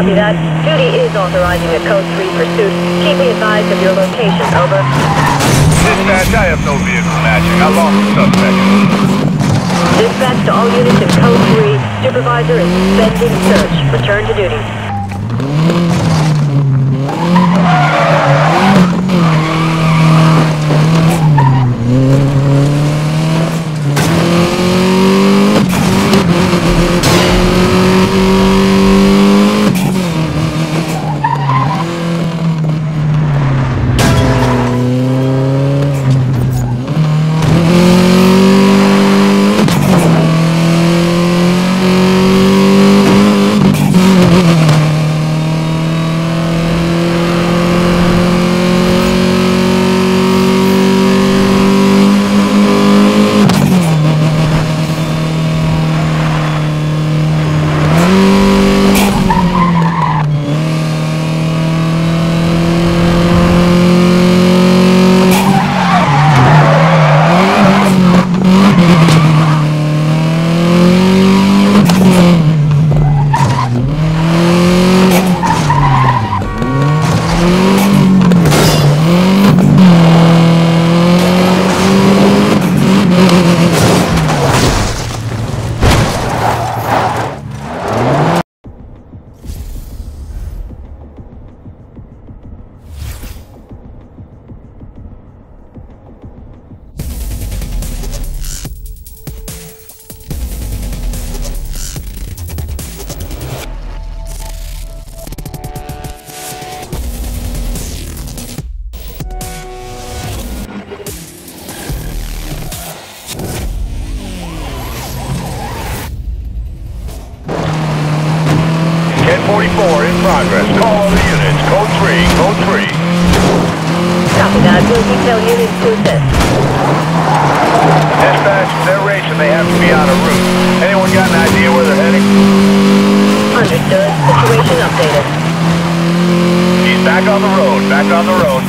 Copy that. Duty is authorizing a Code 3 pursuit. Keep me advised of your location. Over. Dispatch, I have no vehicle matching. I lost the suspect. Dispatch to all units in Code 3. Supervisor is suspending search. Return to duty. Back on the road.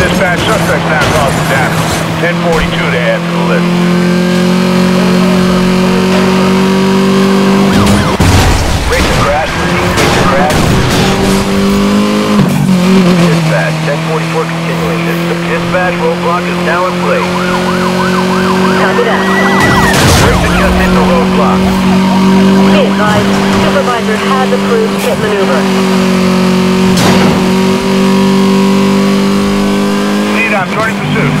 Dispatch, suspect's now causing damage. Ten forty-two to add to the list. Racing crash. Racing crash. Dispatch, 1044 continuing. Dis- Dispatch, roadblock is now in place. Copy that. Racing just hit the roadblock. Be advised, supervisor has approved pit maneuver. Lead, I'm joining pursuit.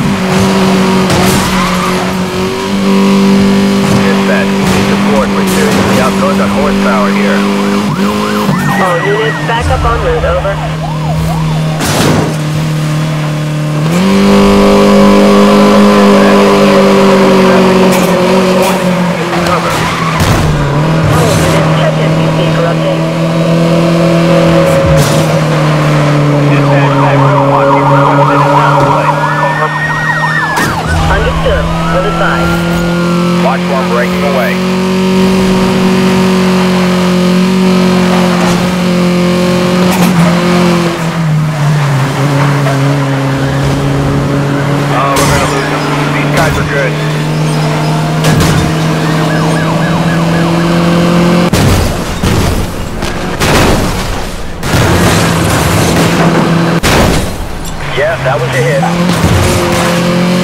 Dispatch, need support. We're seriously outgunned on horsepower here. All units back up en route. Over. Cover. All units check NBC for update. Dispatch, Nashville, one. Keep the suspect down the way. Over. Will advise. Watch while breaking away. Oh, we're gonna lose them. These guys are good. Yeah, that was a hit.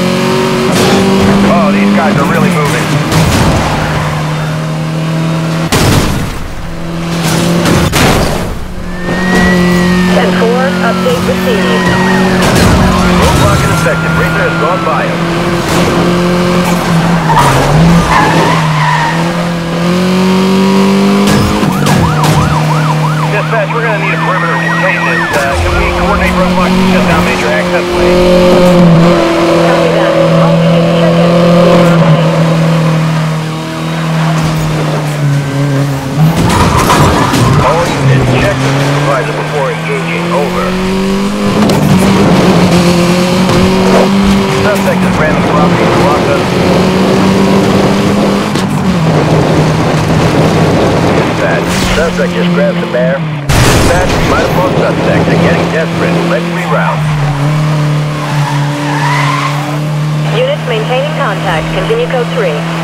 Oh, these guys are really moving. Ten four. Update received. Roadblock in effective. Racer has gone by. Dispatch, we're gonna need a perimeter to contain this. Uh, can we coordinate roadblock to shut down major access ways? Copy that. All units check NBC for update. All units, check the supervisor before engaging. Over. Suspect is ramming property in Rockland. Dispatch, suspect just grabbed the bear. Dispatch, might have lost suspect. They're getting desperate. Let's reroute. Units maintaining contact. Continue code 3.